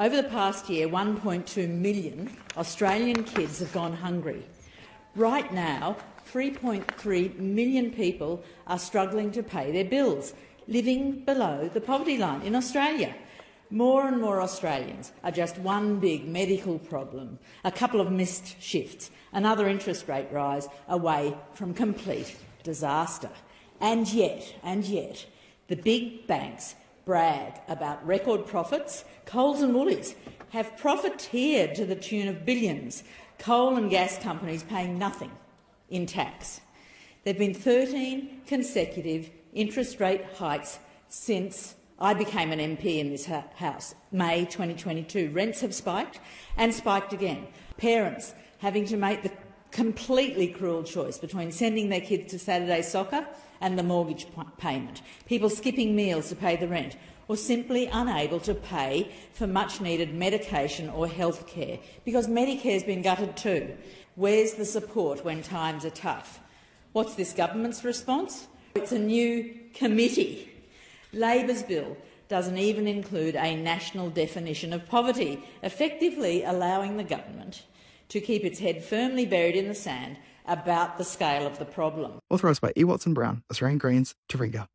Over the past year, 1.2 million Australian kids have gone hungry. Right now, 3.3 million people are struggling to pay their bills, living below the poverty line in Australia. More and more Australians are just one big medical problem, a couple of missed shifts, another interest rate rise away from complete disaster. And yet, and yet, the big banks brag about record profits. Coles and Woolies have profiteered to the tune of billions, coal and gas companies paying nothing in tax. There have been 13 consecutive interest rate hikes since I became an MP in this House, May 2022. Rents have spiked and spiked again. Parents having to make the completely cruel choice between sending their kids to Saturday soccer and the mortgage payment, people skipping meals to pay the rent, or simply unable to pay for much-needed medication or health care, because Medicare's been gutted too. Where's the support when times are tough? What's this government's response? It's a new committee. Labor's bill doesn't even include a national definition of poverty, effectively allowing the government to keep its head firmly buried in the sand about the scale of the problem. Authorised by E. Watson Brown, Australian Greens, Taringa.